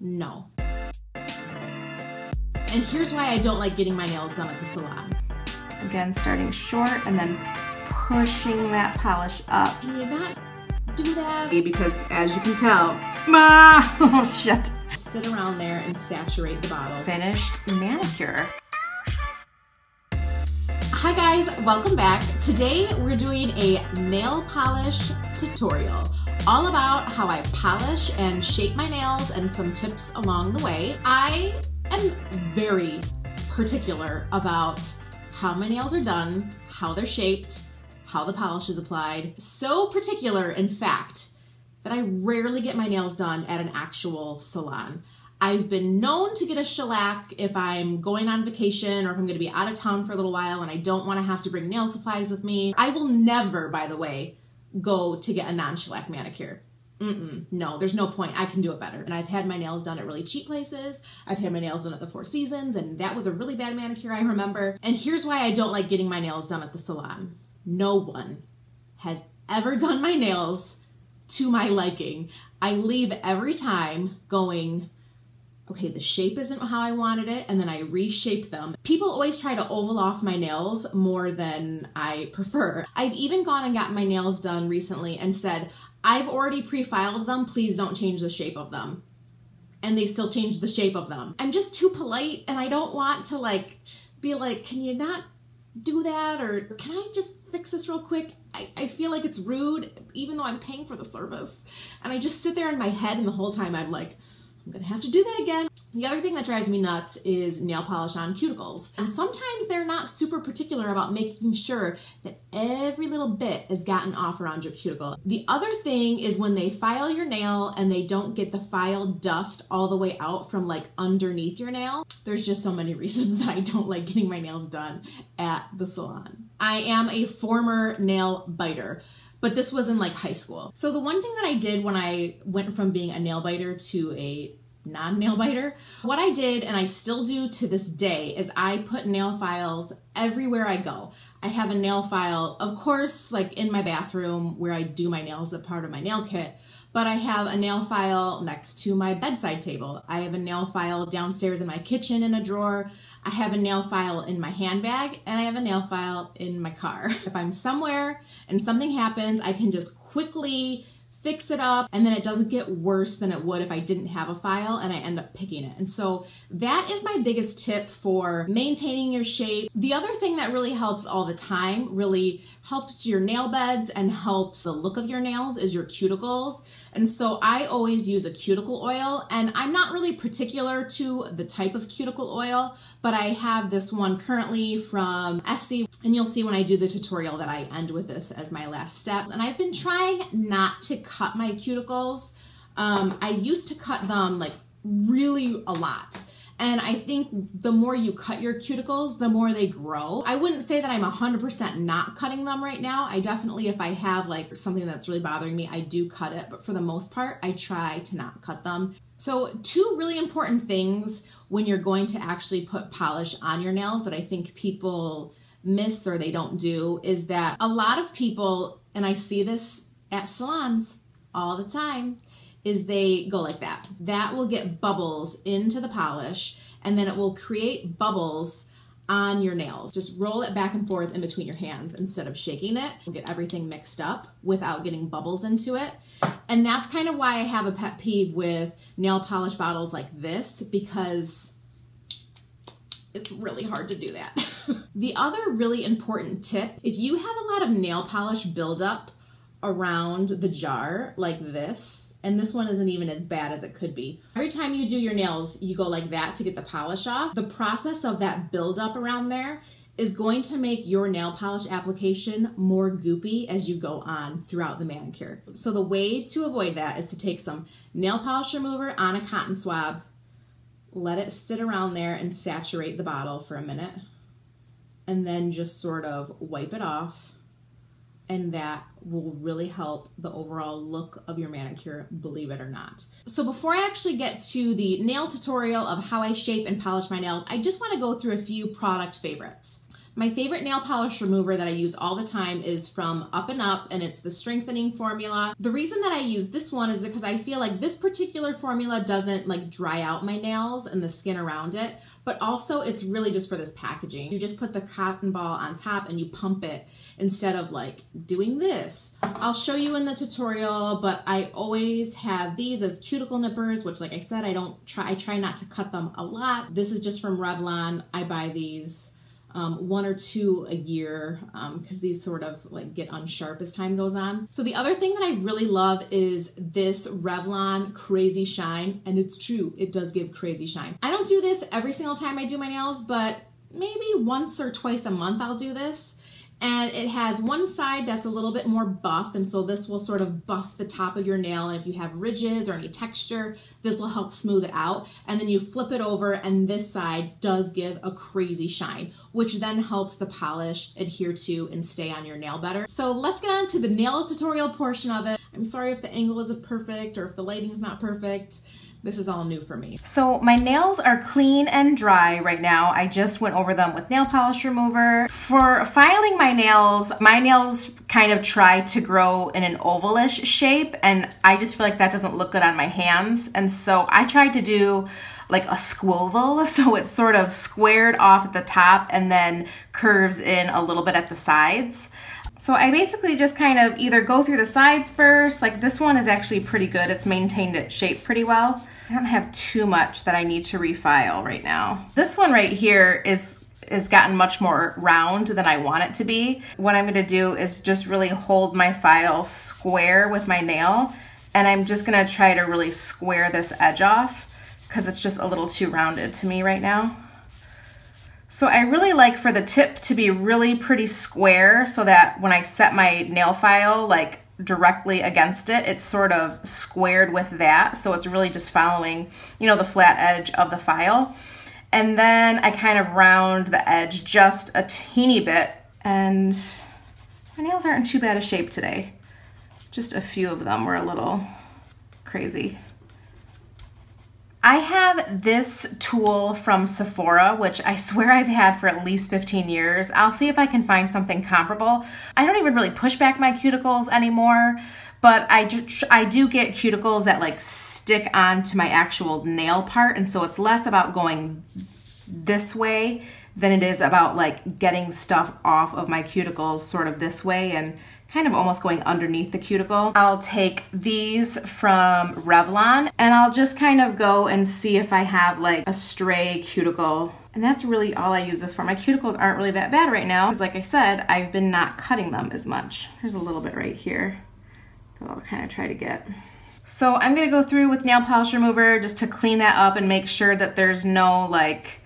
No. And here's why I don't like getting my nails done at the salon. Again, starting short and then pushing that polish up. Can you not do that? Because as you can tell, ah, oh shit. Sit around there and saturate the bottle. Finished manicure. Hi guys, welcome back. Today we're doing a nail polish tutorial all about how I polish and shape my nails and some tips along the way. I am very particular about how my nails are done, how they're shaped, how the polish is applied. So particular, in fact, that I rarely get my nails done at an actual salon. I've been known to get a shellac if I'm going on vacation or if I'm going to be out of town for a little while and I don't want to have to bring nail supplies with me. I will never, by the way, go to get a non shellac manicure. Mm-mm, no, there's no point. I can do it better. And I've had my nails done at really cheap places. I've had my nails done at the Four Seasons, and that was a really bad manicure, I remember. And here's why I don't like getting my nails done at the salon no one has ever done my nails to my liking. I leave every time going, okay, the shape isn't how I wanted it, and then I reshape them. People always try to oval off my nails more than I prefer. I've even gone and gotten my nails done recently and said, I've already pre-filed them, please don't change the shape of them. And they still change the shape of them. I'm just too polite and I don't want to like be like, can you not do that or can I just fix this real quick? I, I feel like it's rude even though I'm paying for the service. And I just sit there in my head and the whole time I'm like, I'm gonna have to do that again. The other thing that drives me nuts is nail polish on cuticles. And sometimes they're not super particular about making sure that every little bit is gotten off around your cuticle. The other thing is when they file your nail and they don't get the file dust all the way out from like underneath your nail. There's just so many reasons that I don't like getting my nails done at the salon. I am a former nail biter but this was in like high school. So the one thing that I did when I went from being a nail biter to a non nail biter. What I did, and I still do to this day, is I put nail files everywhere I go. I have a nail file, of course, like in my bathroom where I do my nails, a part of my nail kit, but I have a nail file next to my bedside table. I have a nail file downstairs in my kitchen in a drawer. I have a nail file in my handbag, and I have a nail file in my car. If I'm somewhere and something happens, I can just quickly fix it up and then it doesn't get worse than it would if I didn't have a file and I end up picking it. And so that is my biggest tip for maintaining your shape. The other thing that really helps all the time, really helps your nail beds and helps the look of your nails is your cuticles. And so I always use a cuticle oil and I'm not really particular to the type of cuticle oil, but I have this one currently from Essie and you'll see when I do the tutorial that I end with this as my last steps. And I've been trying not to cut my cuticles. Um, I used to cut them like really a lot. And I think the more you cut your cuticles, the more they grow. I wouldn't say that I'm 100% not cutting them right now. I definitely, if I have like something that's really bothering me, I do cut it. But for the most part, I try to not cut them. So, two really important things when you're going to actually put polish on your nails that I think people miss or they don't do is that a lot of people, and I see this at salons all the time, is they go like that. That will get bubbles into the polish and then it will create bubbles on your nails. Just roll it back and forth in between your hands instead of shaking it. You'll Get everything mixed up without getting bubbles into it. And that's kind of why I have a pet peeve with nail polish bottles like this because it's really hard to do that. the other really important tip, if you have a lot of nail polish buildup around the jar like this, and this one isn't even as bad as it could be. Every time you do your nails, you go like that to get the polish off. The process of that buildup around there is going to make your nail polish application more goopy as you go on throughout the manicure. So the way to avoid that is to take some nail polish remover on a cotton swab, let it sit around there and saturate the bottle for a minute, and then just sort of wipe it off and that will really help the overall look of your manicure, believe it or not. So before I actually get to the nail tutorial of how I shape and polish my nails, I just wanna go through a few product favorites. My favorite nail polish remover that I use all the time is from Up and Up, and it's the strengthening formula. The reason that I use this one is because I feel like this particular formula doesn't like dry out my nails and the skin around it, but also it's really just for this packaging. You just put the cotton ball on top and you pump it instead of like doing this. I'll show you in the tutorial, but I always have these as cuticle nippers, which like I said, I don't try, I try not to cut them a lot. This is just from Revlon. I buy these um, one or two a year because um, these sort of like get unsharp as time goes on. So the other thing that I really love is this Revlon Crazy Shine, and it's true, it does give crazy shine. I don't do this every single time I do my nails, but maybe once or twice a month I'll do this and it has one side that's a little bit more buff and so this will sort of buff the top of your nail and if you have ridges or any texture this will help smooth it out. And then you flip it over and this side does give a crazy shine which then helps the polish adhere to and stay on your nail better. So let's get on to the nail tutorial portion of it. I'm sorry if the angle isn't perfect or if the lighting is not perfect this is all new for me. So my nails are clean and dry right now. I just went over them with nail polish remover. For filing my nails, my nails kind of try to grow in an ovalish shape and I just feel like that doesn't look good on my hands. And so I tried to do like a squoval. So it's sort of squared off at the top and then curves in a little bit at the sides. So I basically just kind of either go through the sides first, like this one is actually pretty good. It's maintained its shape pretty well. I don't have too much that I need to refile right now. This one right here is has gotten much more round than I want it to be. What I'm gonna do is just really hold my file square with my nail and I'm just gonna try to really square this edge off because it's just a little too rounded to me right now. So I really like for the tip to be really pretty square so that when I set my nail file like directly against it, it's sort of squared with that. So it's really just following, you know, the flat edge of the file. And then I kind of round the edge just a teeny bit and my nails aren't in too bad a shape today. Just a few of them were a little crazy. I have this tool from Sephora, which I swear I've had for at least 15 years. I'll see if I can find something comparable. I don't even really push back my cuticles anymore, but I do, I do get cuticles that like stick onto my actual nail part, and so it's less about going this way than it is about like getting stuff off of my cuticles sort of this way and kind of almost going underneath the cuticle. I'll take these from Revlon and I'll just kind of go and see if I have like a stray cuticle. And that's really all I use this for. My cuticles aren't really that bad right now because like I said, I've been not cutting them as much. There's a little bit right here that I'll kind of try to get. So I'm gonna go through with nail polish remover just to clean that up and make sure that there's no like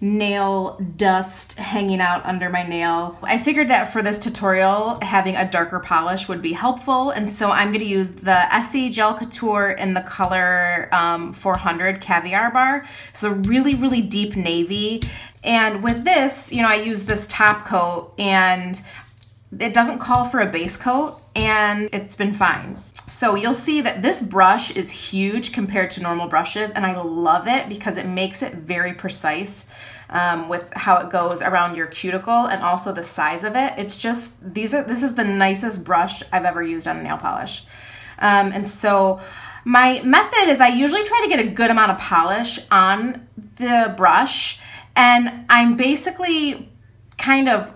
nail dust hanging out under my nail. I figured that for this tutorial, having a darker polish would be helpful. And so I'm gonna use the Essie Gel Couture in the color um, 400 Caviar Bar. So really, really deep navy. And with this, you know, I use this top coat and it doesn't call for a base coat and it's been fine. So you'll see that this brush is huge compared to normal brushes and I love it because it makes it very precise um, with how it goes around your cuticle and also the size of it. It's just, these are, this is the nicest brush I've ever used on a nail polish. Um, and so my method is I usually try to get a good amount of polish on the brush and I'm basically kind of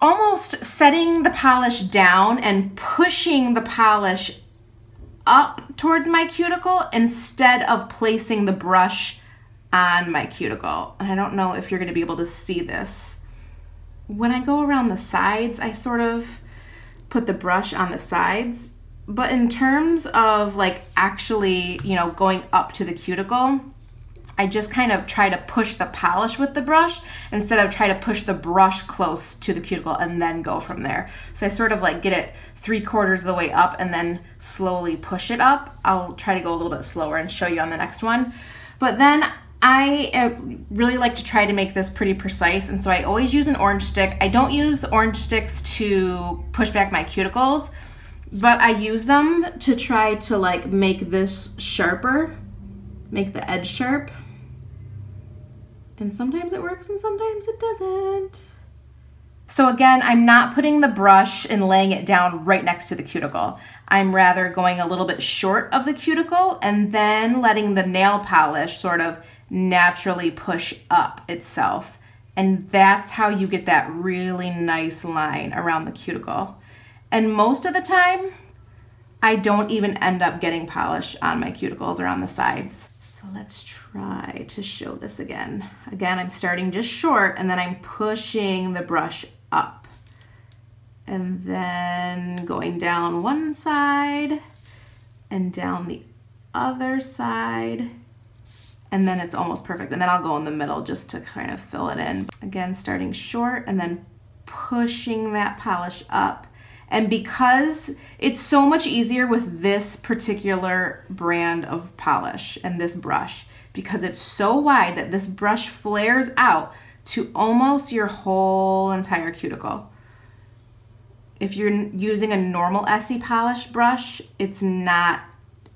almost setting the polish down and pushing the polish up towards my cuticle instead of placing the brush on my cuticle. And I don't know if you're gonna be able to see this. When I go around the sides, I sort of put the brush on the sides. But in terms of like actually, you know, going up to the cuticle, I just kind of try to push the polish with the brush instead of try to push the brush close to the cuticle and then go from there. So I sort of like get it three quarters of the way up and then slowly push it up. I'll try to go a little bit slower and show you on the next one. But then I uh, really like to try to make this pretty precise and so I always use an orange stick. I don't use orange sticks to push back my cuticles, but I use them to try to like make this sharper, make the edge sharp. And sometimes it works and sometimes it doesn't. So again, I'm not putting the brush and laying it down right next to the cuticle. I'm rather going a little bit short of the cuticle and then letting the nail polish sort of naturally push up itself. And that's how you get that really nice line around the cuticle. And most of the time, I don't even end up getting polish on my cuticles or on the sides. So let's try to show this again. Again, I'm starting just short and then I'm pushing the brush up. And then going down one side and down the other side. And then it's almost perfect. And then I'll go in the middle just to kind of fill it in. Again, starting short and then pushing that polish up. And because it's so much easier with this particular brand of polish and this brush, because it's so wide that this brush flares out to almost your whole entire cuticle. If you're using a normal Essie polish brush, it's not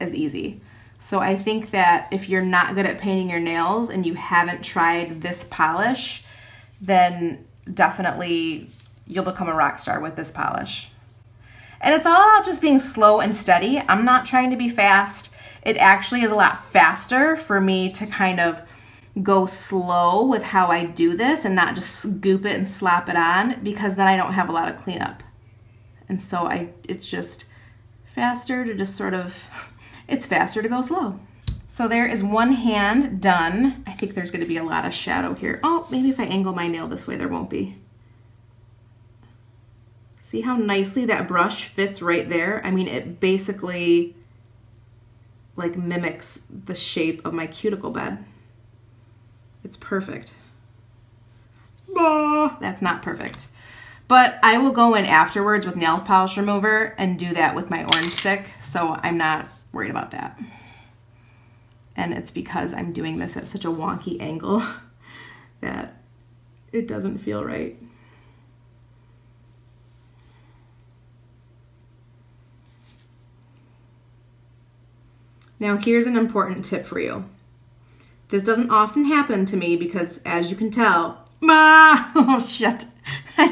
as easy. So I think that if you're not good at painting your nails and you haven't tried this polish, then definitely you'll become a rock star with this polish. And it's all about just being slow and steady. I'm not trying to be fast. It actually is a lot faster for me to kind of go slow with how I do this and not just scoop it and slap it on because then I don't have a lot of cleanup. And so I it's just faster to just sort of it's faster to go slow. So there is one hand done. I think there's gonna be a lot of shadow here. Oh, maybe if I angle my nail this way, there won't be. See how nicely that brush fits right there? I mean, it basically like mimics the shape of my cuticle bed. It's perfect. Bah, that's not perfect. But I will go in afterwards with nail polish remover and do that with my orange stick, so I'm not worried about that. And it's because I'm doing this at such a wonky angle that it doesn't feel right. Now here's an important tip for you. This doesn't often happen to me because, as you can tell, ah, oh shit.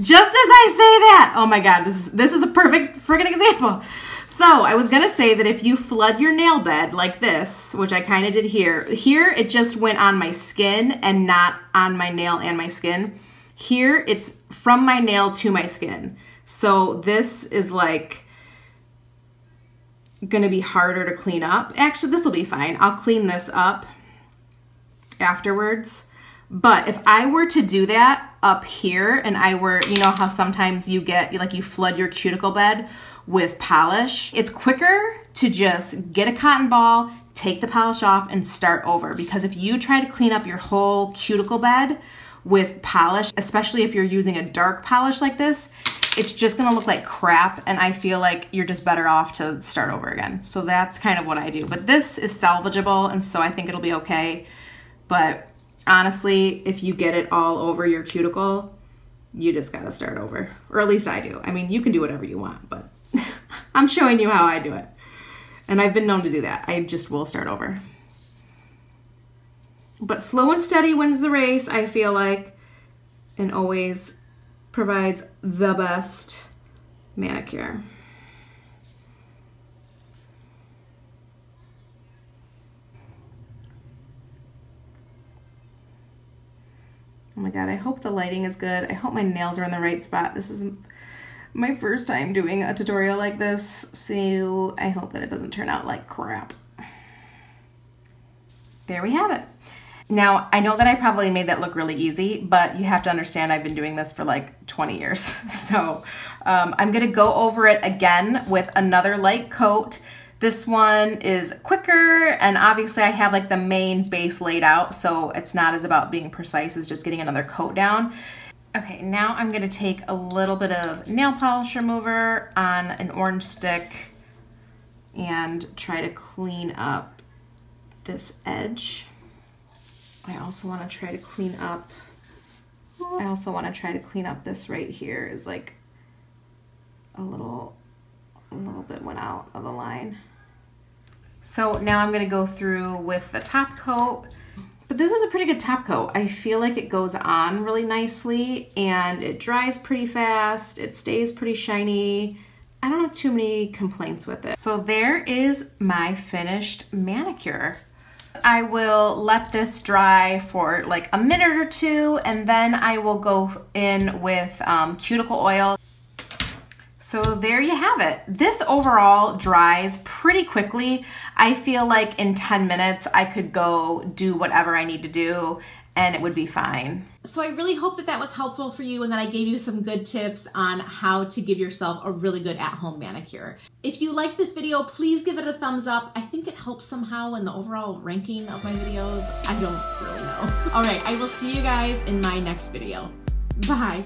Just as I say that, oh my god, this is, this is a perfect friggin' example. So I was gonna say that if you flood your nail bed like this, which I kind of did here, here it just went on my skin and not on my nail and my skin. Here it's from my nail to my skin. So this is like gonna be harder to clean up. Actually, this will be fine. I'll clean this up afterwards. But if I were to do that up here and I were, you know how sometimes you get, like you flood your cuticle bed with polish, it's quicker to just get a cotton ball, take the polish off and start over. Because if you try to clean up your whole cuticle bed with polish, especially if you're using a dark polish like this, it's just gonna look like crap and I feel like you're just better off to start over again. So that's kind of what I do. But this is salvageable and so I think it'll be okay. But honestly, if you get it all over your cuticle, you just got to start over. Or at least I do. I mean, you can do whatever you want, but I'm showing you how I do it. And I've been known to do that. I just will start over. But slow and steady wins the race, I feel like, and always provides the best manicure. Oh my god, I hope the lighting is good. I hope my nails are in the right spot. This is my first time doing a tutorial like this, so I hope that it doesn't turn out like crap. There we have it. Now, I know that I probably made that look really easy, but you have to understand I've been doing this for like 20 years. So um, I'm gonna go over it again with another light coat this one is quicker and obviously I have like the main base laid out so it's not as about being precise as just getting another coat down. Okay, now I'm gonna take a little bit of nail polish remover on an orange stick and try to clean up this edge. I also wanna try to clean up, I also wanna try to clean up this right here is like a little a little bit went out of the line. So now I'm gonna go through with the top coat. But this is a pretty good top coat. I feel like it goes on really nicely and it dries pretty fast. It stays pretty shiny. I don't have too many complaints with it. So there is my finished manicure. I will let this dry for like a minute or two and then I will go in with um, cuticle oil. So there you have it. This overall dries pretty quickly. I feel like in 10 minutes I could go do whatever I need to do and it would be fine. So I really hope that that was helpful for you and that I gave you some good tips on how to give yourself a really good at-home manicure. If you liked this video, please give it a thumbs up. I think it helps somehow in the overall ranking of my videos. I don't really know. All right, I will see you guys in my next video. Bye.